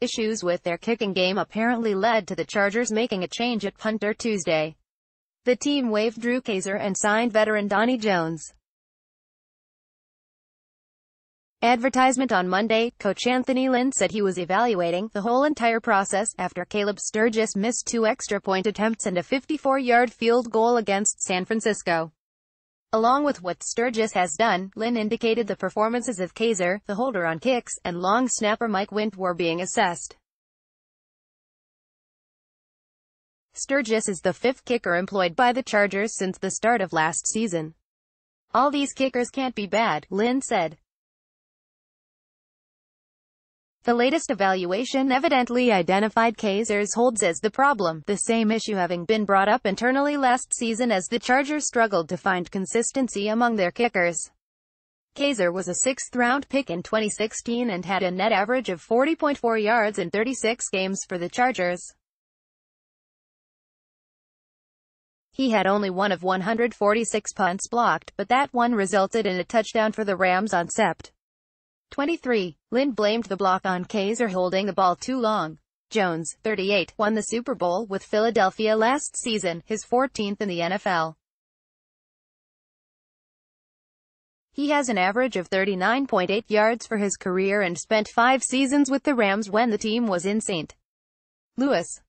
Issues with their kicking game apparently led to the Chargers making a change at punter Tuesday. The team waived Drew Kaser and signed veteran Donnie Jones. Advertisement on Monday, coach Anthony Lynn said he was evaluating the whole entire process after Caleb Sturgis missed two extra point attempts and a 54-yard field goal against San Francisco. Along with what Sturgis has done, Lynn indicated the performances of Kaser, the holder on kicks, and long snapper Mike Windt were being assessed. Sturgis is the fifth kicker employed by the Chargers since the start of last season. All these kickers can't be bad, Lynn said. The latest evaluation evidently identified Kaser's holds as the problem, the same issue having been brought up internally last season as the Chargers struggled to find consistency among their kickers. Kaser was a sixth-round pick in 2016 and had a net average of 40.4 yards in 36 games for the Chargers. He had only one of 146 punts blocked, but that one resulted in a touchdown for the Rams on Sept. 23. Lynn blamed the block on Kaser holding the ball too long. Jones, 38, won the Super Bowl with Philadelphia last season, his 14th in the NFL. He has an average of 39.8 yards for his career and spent five seasons with the Rams when the team was in St. Louis.